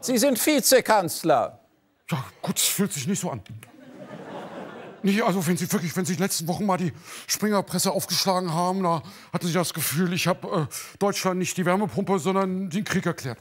Sie sind Vizekanzler. Ja, gut, es fühlt sich nicht so an. Nee, also wenn Sie wirklich, wenn Sie letzten Wochen mal die Springerpresse aufgeschlagen haben, da hatten Sie das Gefühl, ich habe äh, Deutschland nicht die Wärmepumpe, sondern den Krieg erklärt.